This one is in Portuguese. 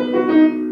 Música